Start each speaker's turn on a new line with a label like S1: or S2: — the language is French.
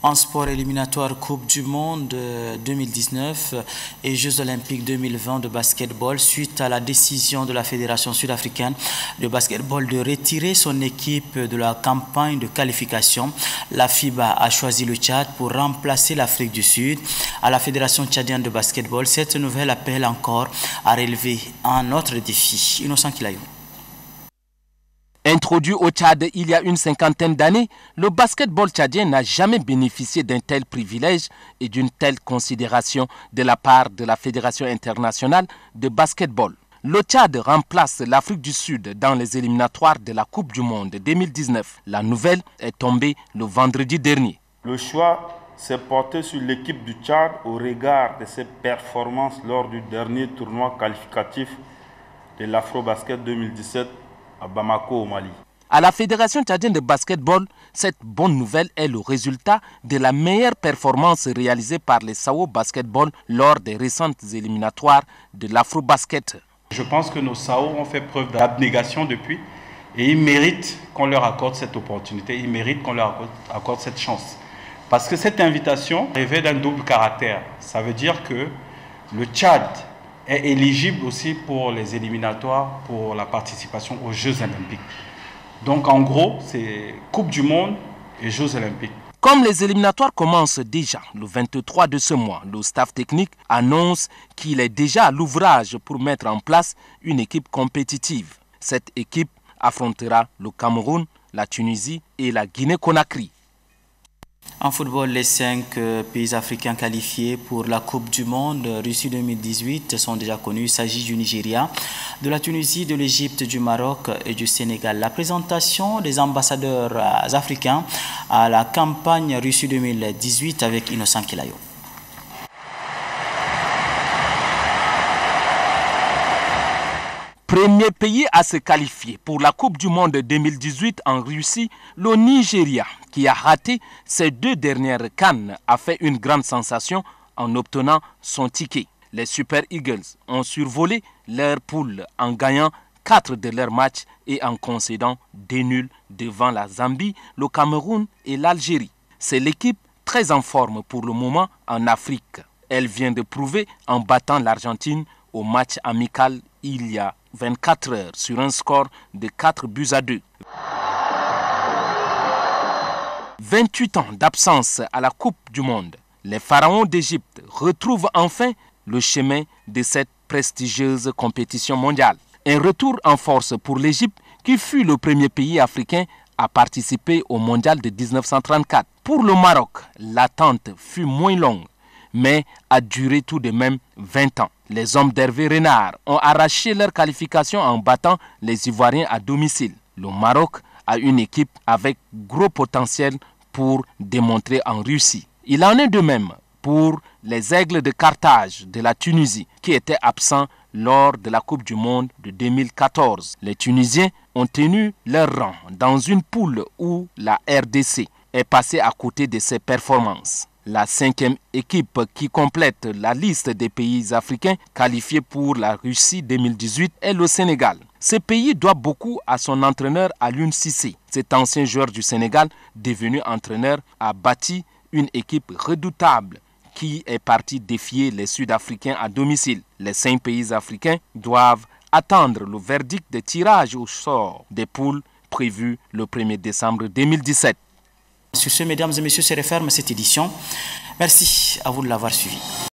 S1: En sport éliminatoire Coupe du Monde 2019 euh, et Jeux Olympiques 2020 de basketball suite à la décision de la Fédération sud-africaine de basketball de retirer son équipe de la campagne de qualification. La FIBA a choisi le Tchad pour remplacer l'Afrique du Sud. À la Fédération tchadienne de basketball, cette nouvelle appelle encore à relever un autre défi. Innocent Kilayou.
S2: Introduit au Tchad il y a une cinquantaine d'années, le basketball tchadien n'a jamais bénéficié d'un tel privilège et d'une telle considération de la part de la Fédération internationale de basketball. Le Tchad remplace l'Afrique du Sud dans les éliminatoires de la Coupe du Monde 2019. La nouvelle est tombée le vendredi dernier.
S3: Le choix s'est porté sur l'équipe du Tchad au regard de ses performances lors du dernier tournoi qualificatif de l'Afro-Basket 2017 à Bamako au Mali.
S2: À la Fédération tchadienne de basketball, cette bonne nouvelle est le résultat de la meilleure performance réalisée par les Sao Basketball lors des récentes éliminatoires de l'Afro-Basket.
S4: Je pense que nos Sao ont fait preuve d'abnégation depuis et ils méritent qu'on leur accorde cette opportunité, ils méritent qu'on leur accorde cette chance. Parce que cette invitation révèle un double caractère. Ça veut dire que le Tchad est éligible aussi pour les éliminatoires, pour la participation aux Jeux olympiques. Donc en gros, c'est Coupe du Monde et Jeux olympiques.
S2: Comme les éliminatoires commencent déjà le 23 de ce mois, le staff technique annonce qu'il est déjà à l'ouvrage pour mettre en place une équipe compétitive. Cette équipe affrontera le Cameroun, la Tunisie et la Guinée-Conakry.
S1: En football, les cinq euh, pays africains qualifiés pour la Coupe du Monde Russie 2018 sont déjà connus. Il s'agit du Nigeria, de la Tunisie, de l'Égypte, du Maroc et du Sénégal. La présentation des ambassadeurs euh, africains à la campagne Russie 2018 avec Innocent Kilayo.
S2: Premier pays à se qualifier pour la Coupe du Monde 2018 en Russie, le Nigeria, qui a raté ses deux dernières cannes, a fait une grande sensation en obtenant son ticket. Les Super Eagles ont survolé leur poule en gagnant quatre de leurs matchs et en concédant des nuls devant la Zambie, le Cameroun et l'Algérie. C'est l'équipe très en forme pour le moment en Afrique. Elle vient de prouver en battant l'Argentine au match amical il y a 24 heures sur un score de 4 buts à 2. 28 ans d'absence à la Coupe du Monde, les pharaons d'Égypte retrouvent enfin le chemin de cette prestigieuse compétition mondiale. Un retour en force pour l'Égypte qui fut le premier pays africain à participer au mondial de 1934. Pour le Maroc, l'attente fut moins longue, mais a duré tout de même 20 ans. Les hommes d'Hervé Renard ont arraché leur qualification en battant les Ivoiriens à domicile. Le Maroc a une équipe avec gros potentiel pour démontrer en Russie. Il en est de même pour les Aigles de Carthage de la Tunisie qui étaient absents lors de la Coupe du Monde de 2014. Les Tunisiens ont tenu leur rang dans une poule où la RDC est passée à côté de ses performances. La cinquième équipe qui complète la liste des pays africains qualifiés pour la Russie 2018 est le Sénégal. Ce pays doit beaucoup à son entraîneur Alun Sissé. Cet ancien joueur du Sénégal, devenu entraîneur, a bâti une équipe redoutable qui est partie défier les Sud-Africains à domicile. Les cinq pays africains doivent attendre le verdict de tirage au sort des poules prévu le 1er décembre 2017.
S1: Sur ce, mesdames et messieurs, c'est referme cette édition. Merci à vous de l'avoir suivi.